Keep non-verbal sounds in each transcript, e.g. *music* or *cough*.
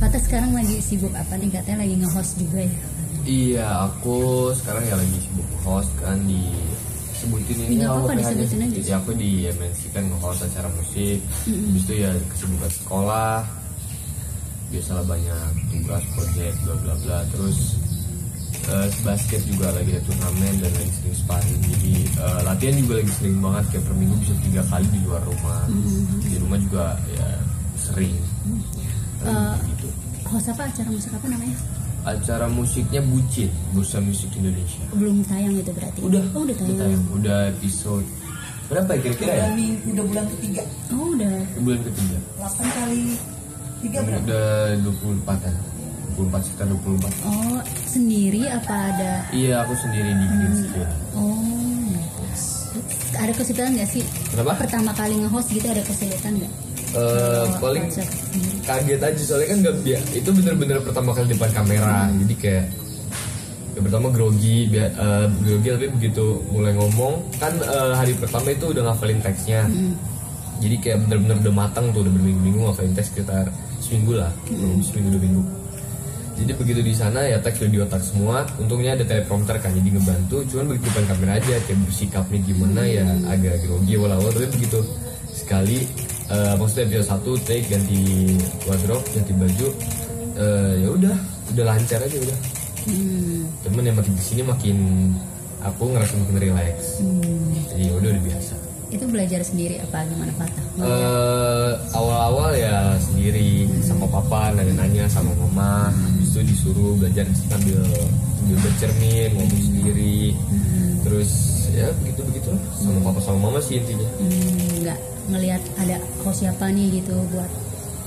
Fata sekarang lagi sibuk apa nih? Katanya lagi nge-host juga ya. Iya, aku sekarang ya lagi sibuk host kan di sebutin ini apa-apa, pokoknya disebutin aja. Ya aku di MNC kan nge-host acara musik. Habis itu ya kesibukan sekolah. Biasalah banyak tugas, project, bla bla bla. Terus eh, basket juga lagi ada turnamen dan lagi sering sparring. Jadi eh, latihan juga lagi sering banget kayak per minggu bisa tiga kali di luar rumah. Di rumah juga ya sering. Eh, gitu. Host apa acara musik apa namanya? Acara musiknya Bucin, Bursa Musik Indonesia. Belum tayang itu berarti. Udah, Oh, udah tayang. tayang. Udah episode berapa ya kira-kira ya? Udah, udah bulan ketiga Oh, udah. Bulan ketiga. 8 kali 3 berapa? Udah 24 kan? 24 sekitar 24. Oh, sendiri apa ada? Iya, aku sendiri di Green Screen. Oh, ada kesulitan nggak sih? Kenapa? Pertama kali nge-host gitu ada kesulitan nggak? Eh, paling kaget aja soalnya kan nggak bia- itu bener-bener pertama kali depan kamera jadi kayak yang pertama grogi bia- eh, grogi tapi begitu mulai ngomong kan eh, hari pertama itu udah ngafalin teksnya. Jadi kayak bener-bener udah matang tuh udah berminggu-minggu ngafalin teks sekitar seminggu lah lebih seminggu dua minggu. Jadi begitu di sana ya teks udah di otak semua untungnya ada teleprompter kan jadi ngebantu cuman begitu depan kamera aja kayak bersikapnya gimana ya agak grogi awal-awal tapi begitu sekali. Eh, maksudnya episode satu take ganti wardrobe ganti baju. Eh, ya udah udah lancar aja udah. Hmm, cuman yang makin ke sini makin aku ngerasa makin relax. Hmm. jadi ya udah udah biasa. Itu belajar sendiri apa gimana Fatah? Eh, awal-awal ya sendiri sama papa nanya-nanya sama mama. Habis itu disuruh belajar sambil sambil bercermin ngomong sendiri terus ya begitu begitu sama papa sama mama sih intinya. Hmm, nggak ngelihat ada host siapa nih gitu buat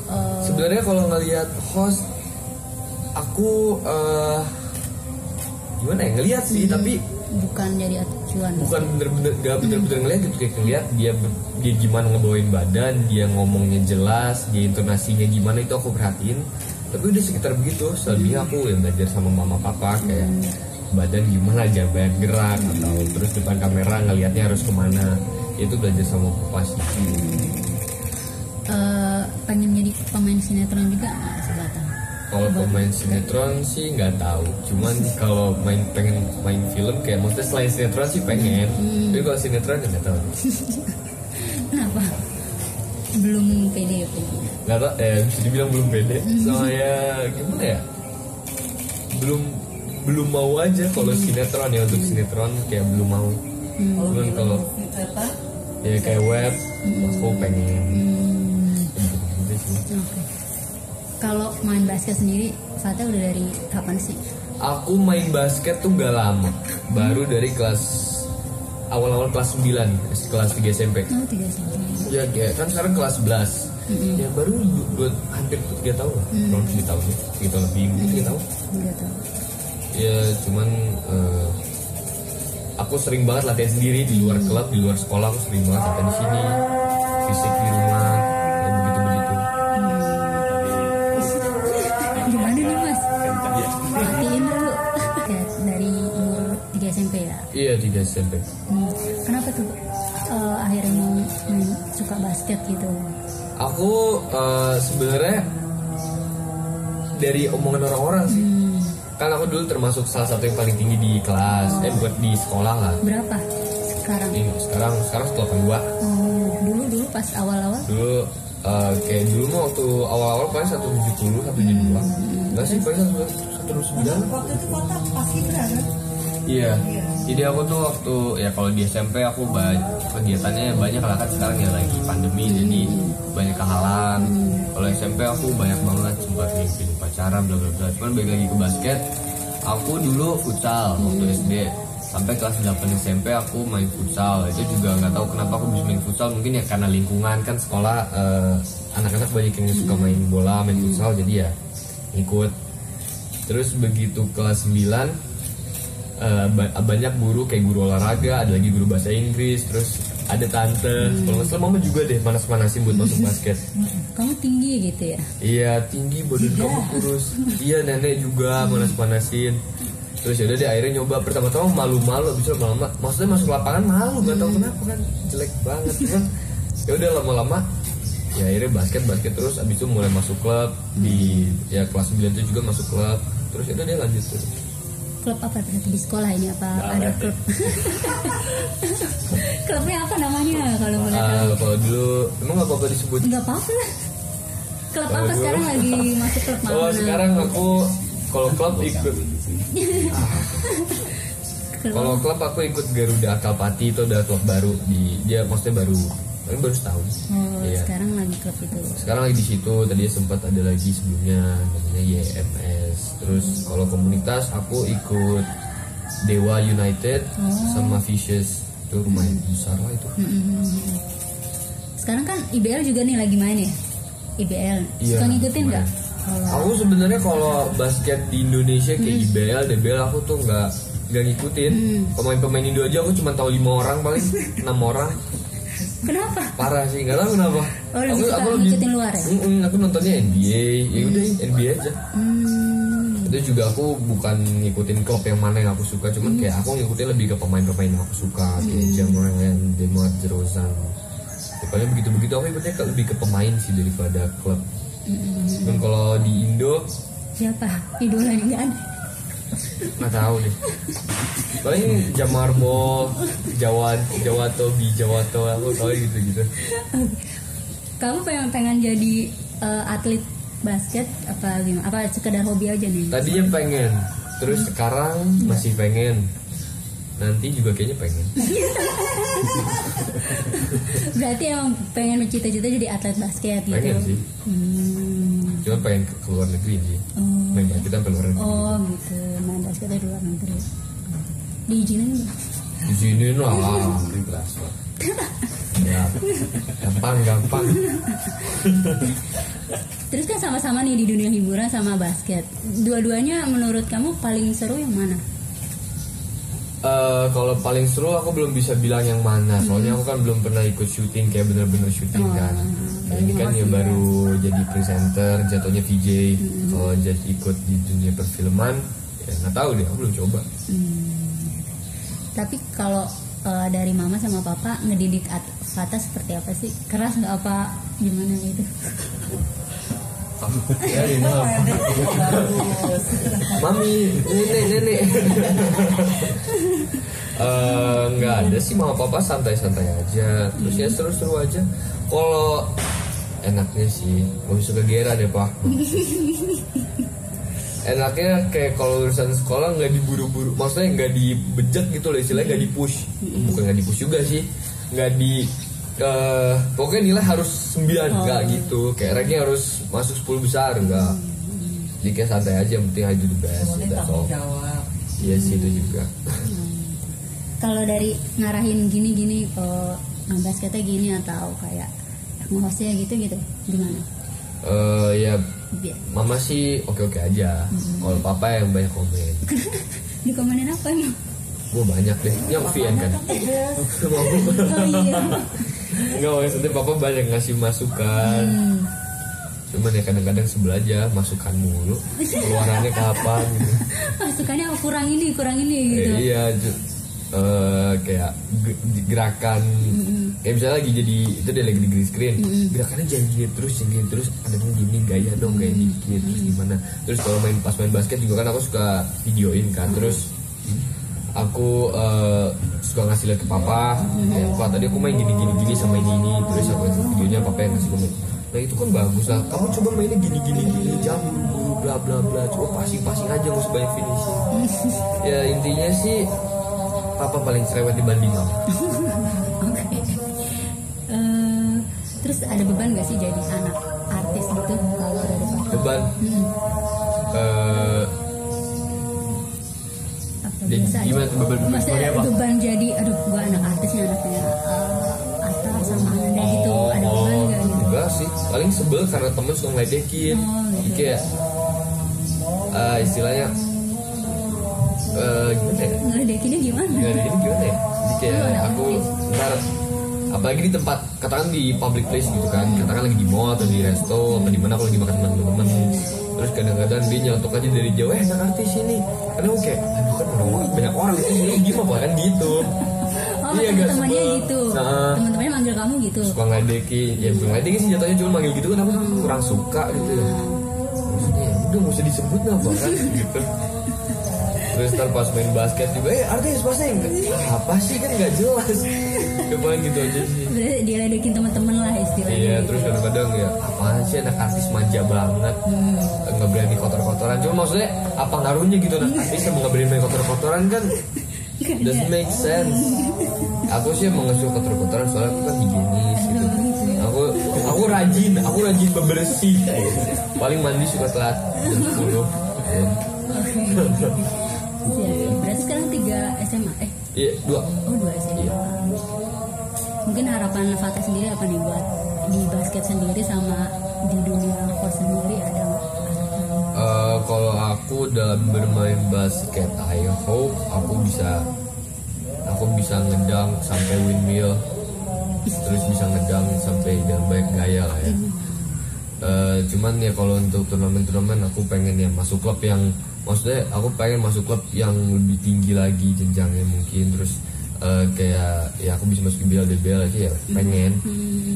eh, sebenarnya kalau ngelihat host aku eh, gimana ya ngelihat sih tapi bukan jadi acuan. bukan bener-bener gak bener-bener ngeliat gitu. Kayak ngeliat dia dia gimana ngebawain badan dia ngomongnya jelas dia intonasinya gimana itu aku perhatiin. Tapi udah sekitar begitu. Selebihnya aku yang belajar sama mama papa kayak badan gimana aja banyak gerak atau terus depan kamera ngelihatnya harus ke mana. Itu belajar sama papa sih Eh, pengen jadi pemain sinetron juga nggak sebatang? Kalau pemain sinetron sih nggak tahu. Cuman kalau main pengen main film kayak maksudnya selain sinetron sih pengen. Tapi kalau sinetron nggak tahu. *laughs* Kenapa? Belum pede ya nggak tau eh bisa dibilang belum pede. Sama ya gimana ya? Belum belum mau aja kalau sinetron ya untuk sinetron kayak belum mau. Kalau cuman kalau ya kayak web aku pengen. Hmm, Gitu sih. kalau main basket sendiri Fatah udah dari kapan sih? Aku main basket tuh gak lama. Baru dari kelas awal-awal kelas 9 kelas 3 SMP oh tiga tahun ya kan sekarang kelas 11 ya baru dua, hampir tiga tahun lah. Kurang tiga tahun sih tiga tahun lebih tiga tahun. Tiga tahun ya cuman eh, aku sering banget latihan sendiri di luar klub di luar sekolah aku sering banget latihan di sini. Fisik di rumah ya begitu begitu gimana nih mas? Matiin dulu. Ya, dari umur tiga SMP ya? Iya tiga SMP Hmm, kenapa tuh eh, akhirnya mau main suka basket gitu? Aku eh, sebenarnya dari omongan orang-orang sih. Hmm, kan aku dulu termasuk salah satu yang paling tinggi di kelas. Eh buat di sekolah lah. Berapa sekarang? Ini sekarang sekarang 82 oh dulu dulu pas awal-awal? Dulu eh, kayak dulu mah waktu awal-awal paling 170 172 enggak sih paling 129 Waktu itu kota pasti kan? Iya. Jadi aku tuh waktu ya kalau di SMP aku kegiatannya banyak lah kan sekarang ya lagi pandemi jadi banyak kehalang. Kalau SMP aku banyak banget sempat mimpin upacara bla bla bla. Cuman balik lagi ke basket, aku dulu futsal waktu SD. Sampai kelas 8 SMP aku main futsal. Itu juga nggak tahu kenapa aku bisa main futsal. Mungkin ya karena lingkungan kan sekolah eh, anak-anak banyak yang suka main bola, main futsal jadi ya ikut. Terus begitu kelas 9 Ba- banyak guru kayak guru olahraga, ada lagi guru bahasa Inggris, terus ada tante. Kalau nggak salah mama juga deh manas-manasin buat masuk *laughs* basket. kamu tinggi gitu ya? Iya tinggi badan kamu kurus. Iya nenek juga manas-manasin. Terus ya udah deh akhirnya nyoba. Pertama-tama malu-malu bisa lama-lama maksudnya masuk lapangan malu nggak tahu kenapa kan jelek banget cuman ya udah lama-lama ya akhirnya basket basket terus. Abis itu mulai masuk klub di ya kelas 9 itu juga masuk klub. Terus itu dia lanjut terus klub apa berarti di sekolah ini apa? Ada klub? *laughs* Klubnya apa namanya kalau boleh tahu? Ah, kalau dulu emang gak apa-apa disebut. Nggak apa-apa. Klub Kalau apa dulu- sekarang lagi masuk klub mana? oh sekarang aku kalau klub ikut. *laughs* Kalau klub aku ikut Garuda Akalpati itu udah klub baru di dia maksudnya baru paling baru setahun oh Iya. sekarang lagi klub itu. Sekarang lagi di situ tadi sempat ada lagi sebelumnya namanya YMS terus kalau komunitas aku ikut Dewa United sama Vicious itu lumayan besar lah itu. Mm-mm. sekarang kan IBL juga nih lagi main ya? IBL Iya, suka ngikutin nggak? kalau aku sebenarnya kalau basket di Indonesia kayak IBL DBL aku tuh nggak nggak ngikutin. Pemain-pemain Indo aja aku cuma tahu lima orang paling *laughs* enam orang kenapa? Parah sih nggak tahu kenapa. Oh, lebih suka ngikutin luar ya? Mm-mm, aku nontonnya NBA ya udah NBA aja. Hmm, itu juga aku bukan ngikutin klub yang mana yang aku suka cuman kayak aku ngikutin lebih ke pemain-pemain yang aku suka kayak Jamoran, Demar Derozan ya, paling begitu-begitu aku ikutnya lebih ke pemain sih daripada klub. Dan kalau di Indo siapa? Idolanya nggak tahu deh paling Jamarmo Jawa Jawa Tobi Jawa To aku tahu gitu gitu kamu pengen pengen jadi eh, atlet basket apa gimana? Apa sekedar hobi aja nih? Tadinya pengen. Terus sekarang masih pengen. Nanti juga kayaknya pengen. *laughs* Berarti emang pengen cita-cita jadi atlet basket gitu? Pengen sih. Hmm. Cuma pengen ke, ke luar negeri sih Oh. main basket sampai luar negeri Oh gitu, main basketnya di luar negeri. Diizinin nggak? di sini lah kelas lah ya gampang gampang Terus kan sama-sama nih di dunia hiburan sama basket. Dua-duanya menurut kamu paling seru yang mana? Eh, kalau paling seru aku belum bisa bilang yang mana. Soalnya aku kan belum pernah ikut syuting kayak bener-bener syuting Oh, kan. baru ini kan ya baru jadi presenter jatuhnya VJ kalau jadi ikut di dunia perfilman ya nggak tahu deh aku belum coba. Tapi kalau eh, dari mama sama papa ngedidik At- Fata seperti apa sih? Keras nggak apa gimana gitu? *laughs* ya mah. *laughs* mami nenek nenek. Eh, nggak ada sih mama papa santai-santai aja. Terus ya seru-seru aja. Kalau enaknya sih gak bisa kegeran deh pak. Enaknya kayak kalau urusan sekolah nggak diburu-buru maksudnya nggak dibejat gitu loh istilahnya nggak dipush bukan nggak dipush juga sih. Nggak di eh, pokoknya nilai harus 9 nggak gitu. Kayak ranknya harus masuk 10 besar nggak. Jadi kayak santai aja yang penting I do the best Soalnya that's all. jawab. iya sih itu juga. Kalau dari ngarahin gini-gini, oh, nah basketnya gini atau kayak ngehostnya gitu gitu, gimana? Eh, ya mama sih oke oke aja kalau papa yang banyak komen. *laughs* Dikomenin apa emang? gue banyak deh. Yang VN kan? *laughs* Oh iya. *laughs* Enggak maksudnya papa banyak ngasih masukan. Hmm. Cuman ya kadang-kadang sebel aja masukan mulu. Keluarannya kapan gitu. Masukannya oh, kurang ini, kurang ini gitu. Eh, Iya eh, Kayak ge- gerakan. Kayak misalnya lagi jadi Itu dia lagi di green screen. Gerakannya jangan gini terus Jangan gini terus. Ada yang gini gaya dong Kayak dikit Terus gimana. Terus kalau main pas main basket juga kan Aku suka videoin kan Terus aku eh, suka ngasih lihat ke papa. Kayak pak tadi aku main gini gini gini sama ini ini. Terus aku lihat videonya papa yang ngasih komen. Nah itu kan bagus lah. Kamu coba mainnya gini gini gini buru-buru bla bla bla. Coba passing passing aja nggak banyak finishing. *laughs* Ya intinya sih papa paling cerewet dibanding mama. *laughs* Oke. Eh, terus ada beban gak sih jadi anak artis gitu? Kalau dari Pak? beban? Hmm, eh, biasa aja? gimana tuh beban- Maksudnya beban jadi, aduh gua anak artisnya anaknya eh, Atta sama Ananda gitu, ada oh, beban gak gitu? enggak sih paling sebel karena temen suka ngeledekin Oh, gitu. kayak eh, istilahnya eh, gimana ya Ngeledekinnya gimana? Ada ini gimana ya? Jadi kayak aku artis. ntar apalagi di tempat katakan di public place gitu kan katakan lagi di mall atau di resto apa di mana aku lagi makan teman-teman terus kadang-kadang dia nyontok aja dari jauh eh anak artis ini. Karena aku kayak aduh kan orang banyak orang itu ini gimana apa kan gitu. Oh Iya, teman-temannya sebel. gitu. Nah. teman-temannya manggil kamu gitu? Suka ngeledekin ya bukan ngeledekin sih jatuhnya cuma manggil gitu kan aku kurang suka gitu. Ya maksudnya ya udah nggak usah disebut apa kan *laughs* gitu. Terus ntar pas main basket juga eh artis pasti apa sih kan nggak jelas Cuman gitu aja sih. Berarti diledekin teman-teman lah istilahnya Iya gitu. terus kadang-kadang ya apaan sih anak artis manja banget? Nggak berani kotor-kotoran. Cuma maksudnya apa ngaruhnya gitu? Anak *laughs* artis sama nggak berani main kotor-kotoran kan doesn't make sense. Aku sih emang nggak suka kotor-kotoran soalnya aku kan higienis gitu. aku aku rajin aku rajin bebersih. Paling mandi suka telat. Jam 10 Iya, berarti sekarang tiga SMA eh iya dua. oh dua SMA Iya. Mungkin harapan Fata sendiri apa nih buat di basket sendiri sama di dunia host sendiri ada Eh, kalau aku dalam bermain basket, I hope aku bisa aku bisa ngedang sampai windmill, terus bisa ngedang sampai dengan baik gaya lah ya. Eh, cuman ya kalau untuk turnamen-turnamen aku pengen ya masuk klub yang maksudnya aku pengen masuk klub yang lebih tinggi lagi jenjangnya mungkin. Terus eh, kayak ya aku bisa masuk ke DBL aja ya pengen.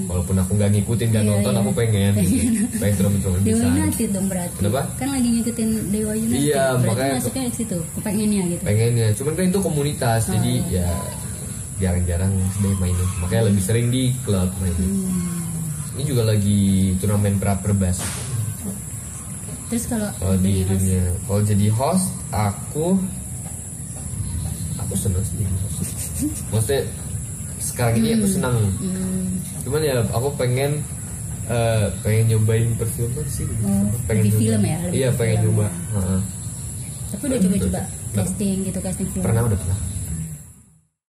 Walaupun aku nggak ngikutin dan Iya, nonton iya. aku pengen gitu. *laughs* pengen turnamen-turnamen Dewa besar United dong berarti. Kenapa? kan lagi ngikutin Dewa United. Iya, berarti makanya- masuknya ke situ kepengennya gitu. Pengennya. Cuman kan itu komunitas jadi ya jarang-jarang deh mainnya makanya lebih sering di klub mainnya ini juga lagi turnamen pra perbas terus kalau kalau di dunia. kalau jadi host aku aku senang sih host maksudnya sekarang ini aku senang. Hmm, cuman ya aku pengen eh, pengen nyobain perfilman sih Oh, pengen lebih nyoba. film ya, lebih iya pengen film. nyoba. Heeh. tapi udah coba-coba casting gitu casting film. Pernah udah pernah